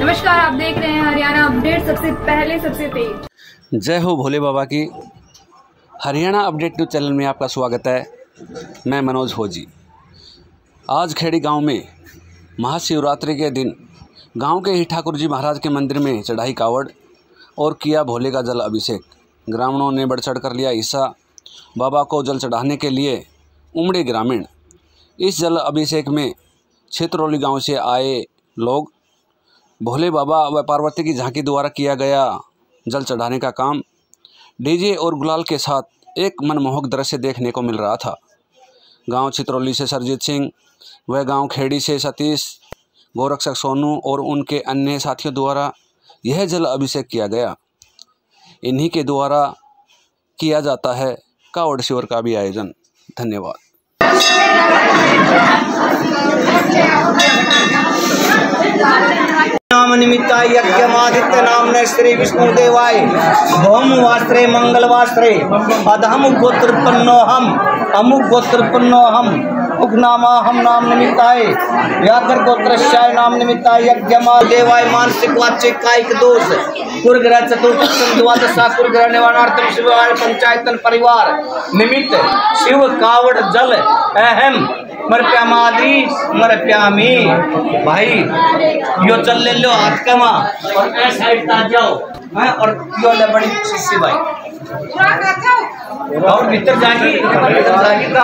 नमस्कार, आप देख रहे हैं हरियाणा अपडेट सबसे पहले, सबसे तेज। जय हो भोले बाबा की। हरियाणा अपडेट न्यूज़ चैनल में आपका स्वागत है। मैं मनोज होजी। आज खेड़ी गाँव में महाशिवरात्रि के दिन गाँव के ही ठाकुर जी महाराज के मंदिर में चढ़ाई कावड़ और किया भोले का जल अभिषेक। ग्रामीणों ने बढ़ चढ़ कर लिया हिस्सा बाबा को जल चढ़ाने के लिए उमड़े ग्रामीण। इस जल अभिषेक में क्षेत्रौली गाँव से आए लोग भोले बाबा व पार्वती की झांकी द्वारा किया गया जल चढ़ाने का काम डीजे और गुलाल के साथ एक मनमोहक दृश्य देखने को मिल रहा था। गाँव चित्रौली से सरजीत सिंह, व गाँव खेड़ी से सतीश, गोरक्षक सोनू और उनके अन्य साथियों द्वारा यह जल अभिषेक किया गया। इन्हीं के द्वारा किया जाता है कावड़ शिवर का भी आयोजन। धन्यवाद। नाम निमित्ताय यज्ञमादित्य नामने श्री विष्णु देवाय भौम वास्त्रे, मंगल वास्त्रे, अधम गोत्रपन्नो हम अमुक गोत्रपन्नो हम उगनामा हम नाम निमित्ताय, व्याघ्र गोत्रश्याय नाम निमित्ताय यज्ञमा देवाय मानसिक वाचिक कायिक दोष, कुरग्रह चतुर्थ द्वादशा कुरग्रह निवारणार्थम शिवाय पंचायतन परिवार निमित्त शिव कावड़ जल, अहम मर प्या प्यामादी मर प्यामी भाई यो चल ले लो हाथ कमा और ए साइड ता जाओ हैं और यो ले बड़ी शिष्य भाई। और भीतर जागी भीतर जागी का